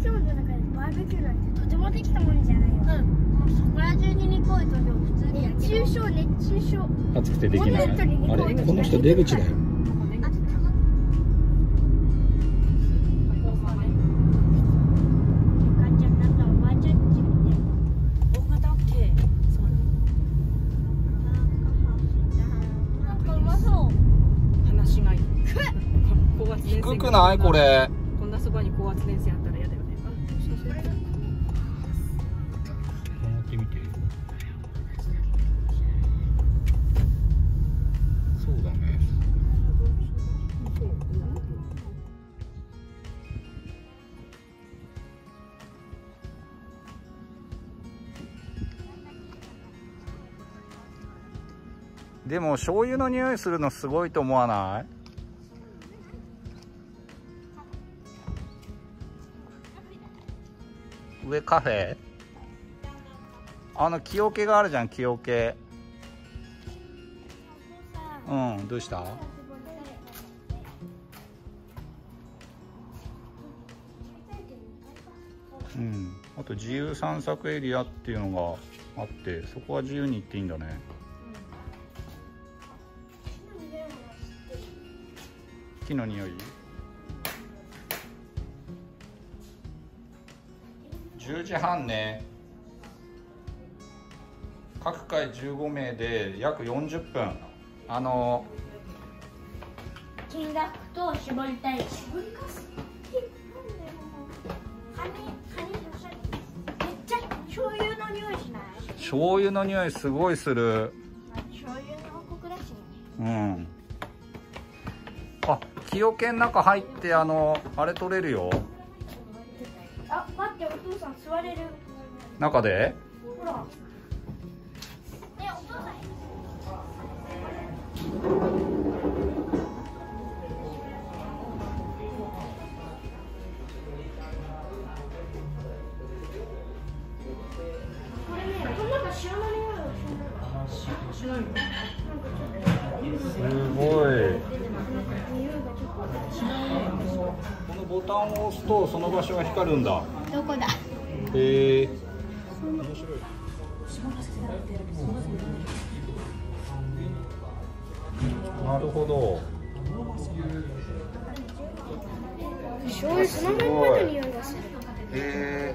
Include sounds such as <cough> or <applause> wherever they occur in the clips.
ーゾーンの中でバーベキューなんてとてもできたもんじゃないよ。うん。もうそこら中に肉置いとけば普通に焼熱ける。中症熱中症暑くてできない。あれこの人出口だよ。お母ちゃんなでも醤油の匂いするのすごいと思わない？上カフェ？あの木桶があるじゃん木桶。うんどうした？うん。あと自由散策エリアっていうのがあってそこは自由に行っていいんだね。木の匂い？10時半ね。各回15名で約40分。あの金額と絞りたい。絞りかす醤油の匂いしない？醤油の匂いすごいする。醤油の王国だしねうん。あ木桶の中入ってあのあれ取れるよ。あ待ってお父さん座れる。中で？ほら。ねお父さん。これねこの中塩の匂いがしないすごい匂いがちょっこのボタンを押すとその場所が光るんだ。とどこだ？へえ。なるほど。醤のまんまの匂いがするへえ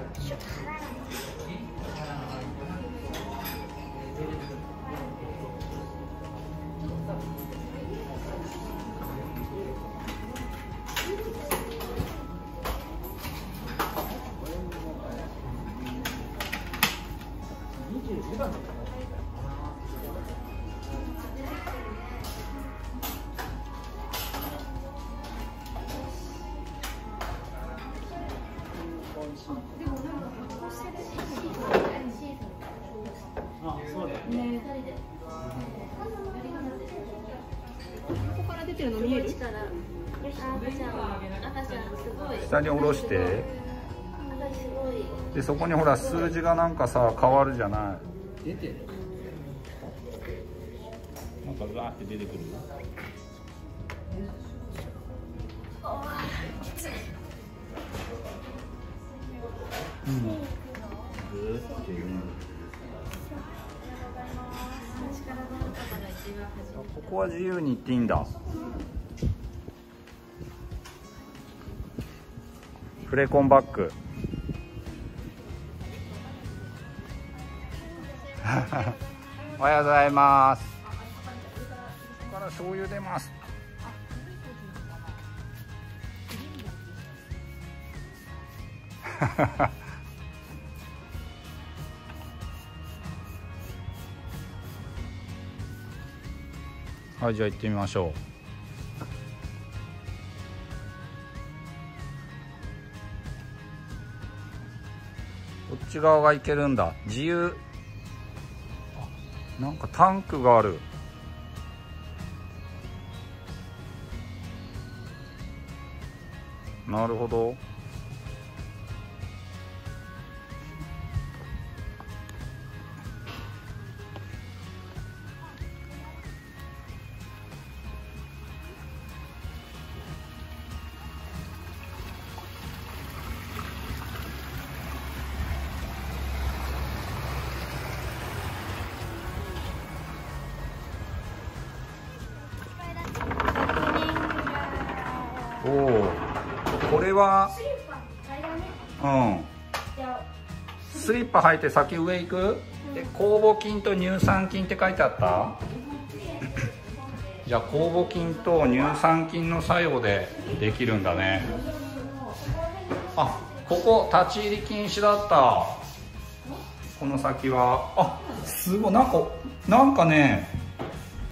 ここから出てるの見える？下に下ろしてでそこにほら数字がなんかさ変わるじゃない。出てる。なんかザーって出てくるうん。ぐーっていうここは自由に行っていいんだ。フレコンバッグおはようございます。ここから醤油出ます。<laughs> はいじゃあ行ってみましょう。こっち側が行けるんだ。自由。あなんかタンクがある。なるほど。れはうん。スリッパ履いて先上行く？で酵母菌と乳酸菌って書いてあった？<laughs> じゃあ酵母菌と乳酸菌の作用でできるんだね。あここ立ち入り禁止だった。この先は。あすごい。なんかなんかね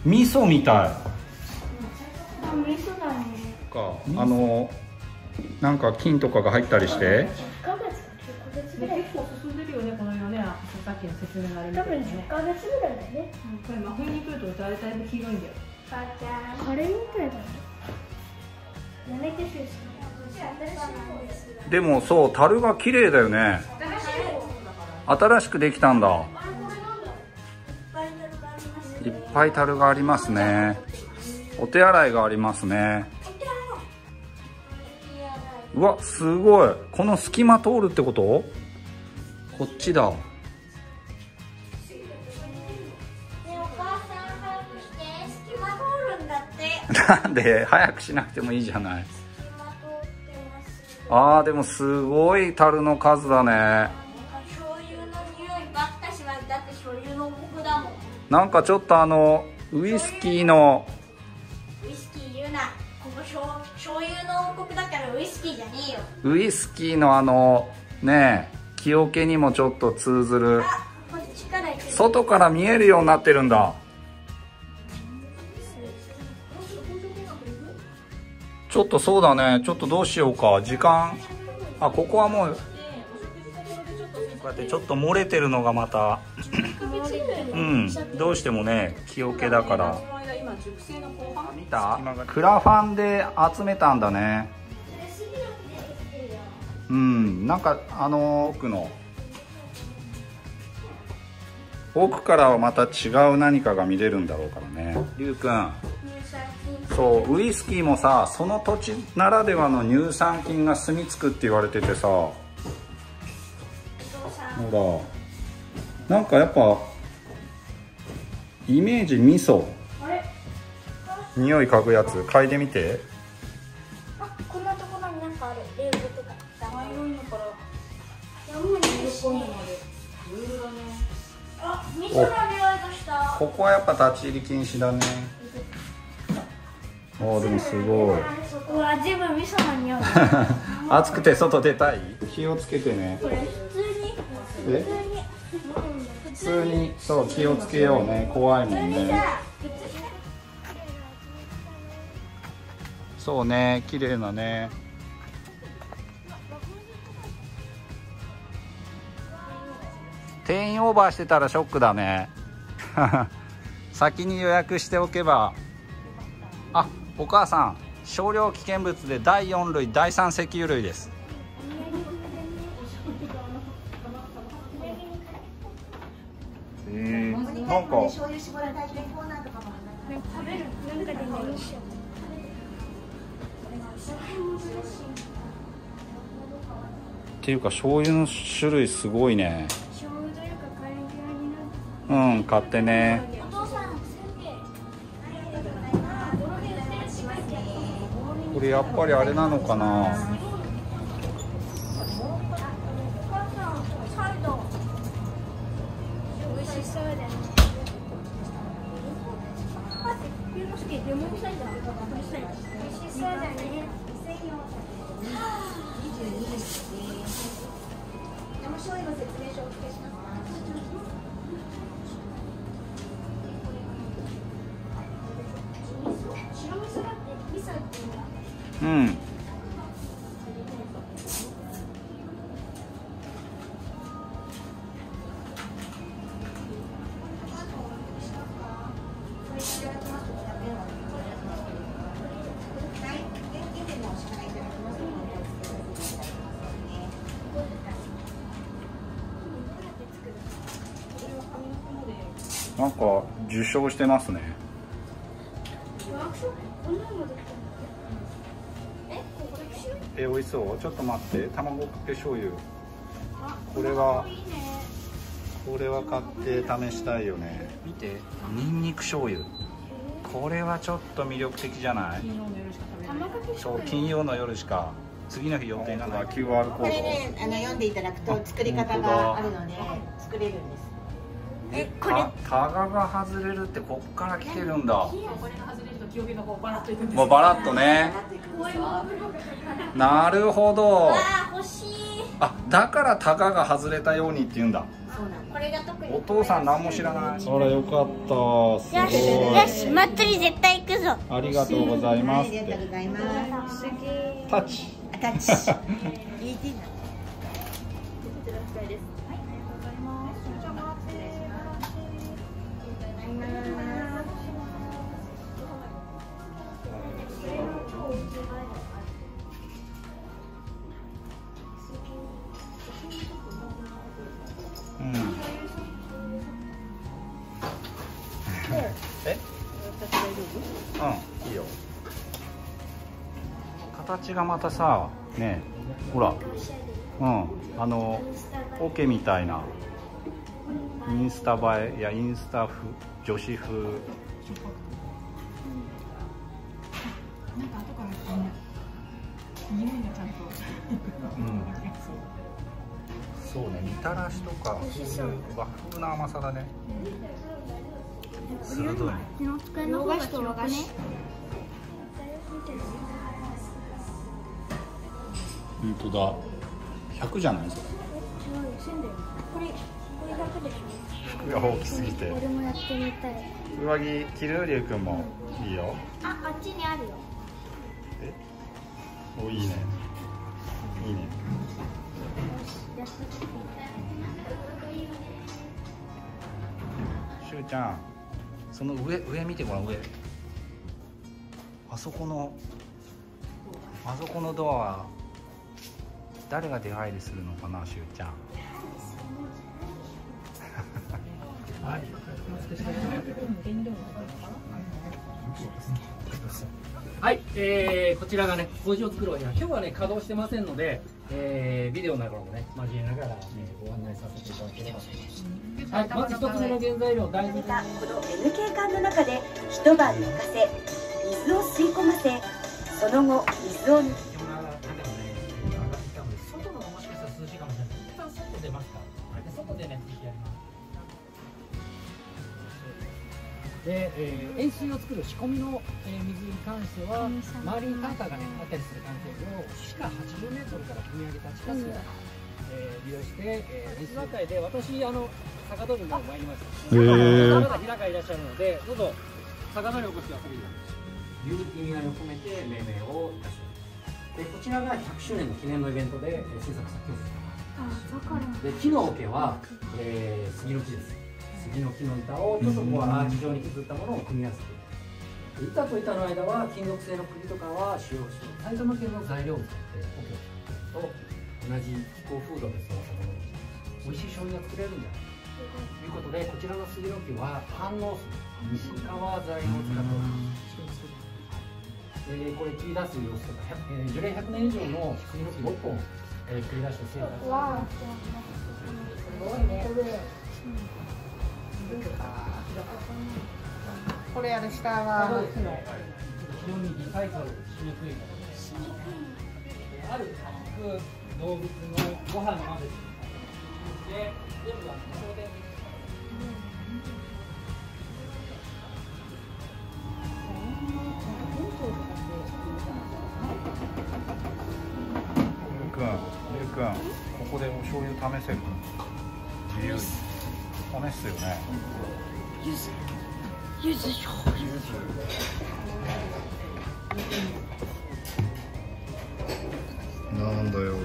味噌みたい。あ味噌だね。かあのなんか菌とかが入ったりして。10ヶ月か9ヶ月ぐらい結構進んでるよねこのねさっきの説明があれみ多分たいにね。10ヶ月ぐらいだね。これ真冬に来るとだいたい黄色いんだよ。母ちゃんカレーみたいだねやめてしでもそう樽が綺麗だよね。新しくできたんだ。いっぱい樽がありますね。お手洗いがありますねうわすごい。この隙間通るってこと？こっちだ。なんで？早くしなくてもいいじゃない。あーでもすごい樽の数だね。醤油の匂いばっかしますだって醤油の僕だもん。なんかちょっとあのウイスキーのイスキーじゃねえよ。ウイスキーのあのねえ木桶にもちょっと通ずる。外から見えるようになってるんだ。ちょっとそうだね。ちょっとどうしようか。時間。あここはもうこうやってちょっと漏れてるのがまた。うん。どうしてもね木桶だから。見た？クラファンで集めたんだねうんなんかあの奥の奥からはまた違う何かが見れるんだろうからね。りゅうくんそうウイスキーもさその土地ならではの乳酸菌が住み着くって言われててさ。ほら。なんかやっぱイメージ味噌。匂い嗅ぐやつ嗅いでみてここはやっぱ立ち入り禁止だね。おーでもすごい。暑 <laughs> くて外出たい？気をつけてね。これ普通にえ？普通に。普通にそう気をつけようね。怖いもんね。そうね綺麗なね定員オーバーしてたらショックだね。<laughs> 先に予約しておけば。あお母さん少量危険物で第4類第3石油類です。えー、なんか。っていうか醤油の種類すごいねうん買ってね。これやっぱりあれなのかな？お母さんサイド美味しそうだね。待って龍之介レモンサイダー。美味しそううん。なんか受賞してますね。え美味しそう？ちょっと待って。卵かけ醤油。あこれはこれは買って試したいよね。見て。ニンニク醤油。これはちょっと魅力的じゃない？そう金曜の夜しか次の日予定がない。QR コこれーねあの読んでいただくと作り方があるので作れるんですえドたタガが外れるってこっから来てるんだ。これが外れると清美の方バラッといくんですもうバラッとね。なるほど。あー欲しい。あだからタガが外れたようにって言うんだ。お父さん何も知らない。あらよかった。すよしよし祭り絶対行くぞ。ありがとうございますっありがとうてございます。タッチ。あタッチ <laughs> 形がまたさねほらうんあのオケみたいなインスタ映えいやインスタ風女子風。なんか後から匂いがちゃんとうん。そうねみたらしとかそういう和風な甘さだね。鋭い本当だ。100じゃないですか。違うよ1000だよこれこれでしょ服が大きすぎて。俺もやってみたい上着着るりゅうくんもいいよ。ああっちにあるよ。え？おいいね。いいね。しゅうちゃんその上上見てごらん上。あそこのあそこのドア誰が出入りするのかなしゅうちゃん。はい、えー、こちらがね、工事を作るお部屋、今日はね、稼働してませんので、えー、ビデオなどもね、交えながら、ね、ご案内させていただければと思います。はい、まず一つ目の原材料、大豆。たこの NK 缶の中で一晩寝かせ水を吸い込ませその後水を抜きで、えー塩水を作る仕込みの、えー水に関しては周りにタンカーがねあったりする関係上地下80メートルから汲み上げた地下水を、えー利用して、えー、水与えで私あの坂戸にも参ります。へー。まだ平川いらっしゃるのでどうぞ坂戸にお越しください。いう意味合いを込めて命名をいたしますでこちらが100周年の記念のイベントでえー制作作曲で木の桶は、えー杉の木です杉の木の板をちょっとこうアーチ状に削ったものを組み合わせている板と板の間は金属製の釘とかは使用して埼玉県の材料を使って桶と同じ気候風土で育ったもの美味しい醤油が作れるん。だということでこちらの杉の木は反応する西川材を使っておりますえーこれ切り出す様子とか、えー樹齢100年以上の杉の木6本、えー切り出して成果わこれあの下は。非常にリサイクルしにくいので。しにくいある動物のご飯の鍋で全部は無償でゆうくんゆうくん。ここでお醤油試せる。自由に。試すよねなんだよ。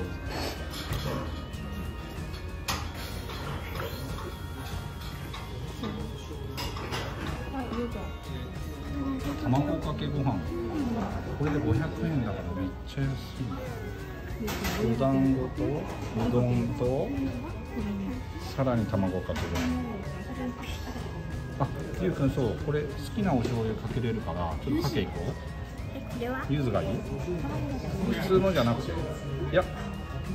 卵かけご飯。これで500円だからめっちゃ安い。お団子とうどんとさらに卵かけご飯。あゆうくんそうこれ好きなお醤油かけれるからちょっとかけいこう。えこれは？柚子がいい？普通のじゃなくて。いや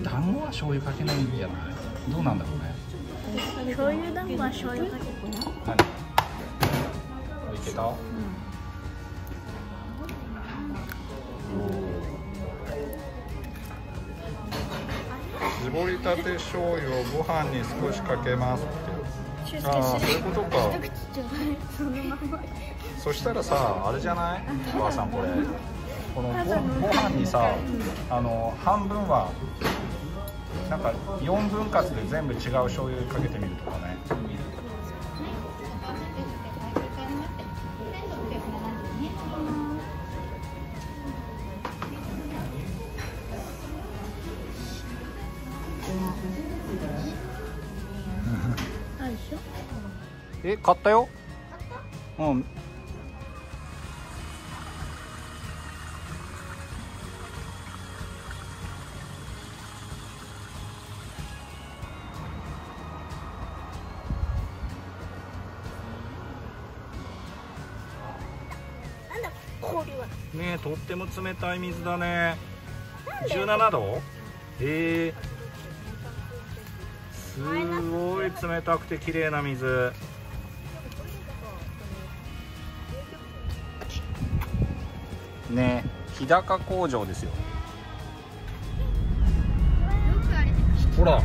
団子は醤油かけないんじゃない？どうなんだろうね。醤油団子は醤油かけて何あいけた、絞りたて醤油をご飯に少しかけますって。ああそういうことか。そしたらさあれじゃない？お母さんこれこのごご飯にさあの半分はなんか4分割で全部違う醤油かけてみるとかね。え買ったよ。うん。なんだ氷は。ねえとっても冷たい水だね。17度？え。ー、すごい冷たくて綺麗な水ねえ日高工場ですよ。ほら。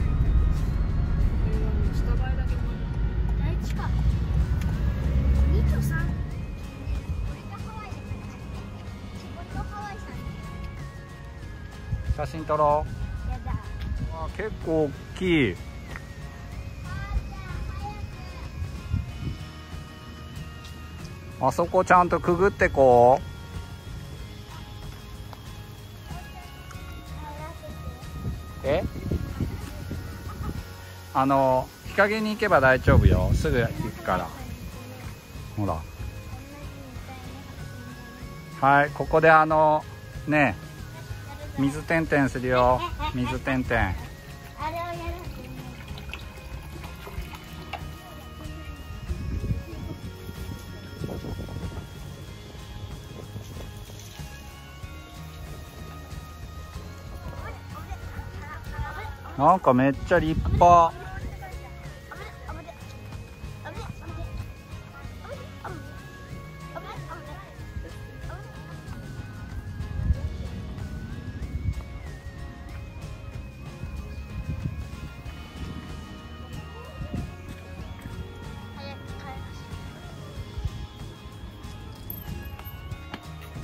写真撮ろう。やだ。あ結構大きい。あそこちゃんとくぐってこうあの日陰に行けば大丈夫よ。すぐ行くから。ほら。はいここであのね水点々するよ。水点々。なんかめっちゃ立派。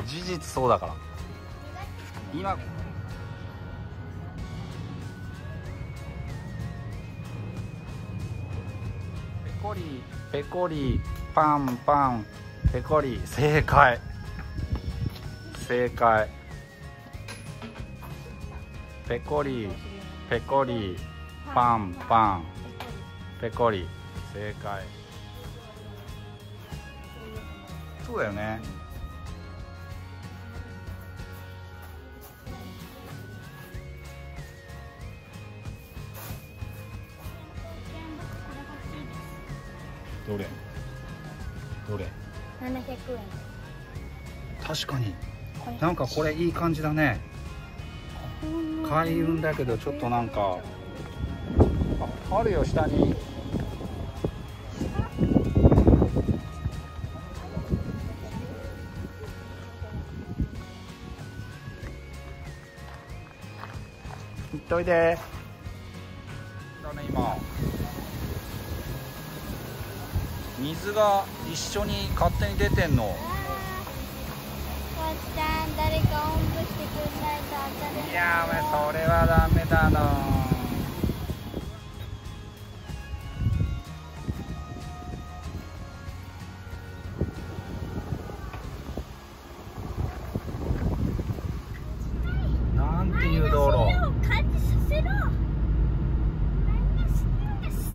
事実そうだから。今リペコリパンパンペコリ正解。正解。ペコリペコリパンパン。ペコリ正解。そうだよねどれ？どれ？700円。確かに。なんかこれいい感じだね。開運だけどちょっとなんかああるよ下に。行っといで。だね今水が一緒に勝手に出てんの？母ちゃん誰かおんぶしてくんないと当たれないいやーお前それはダメだな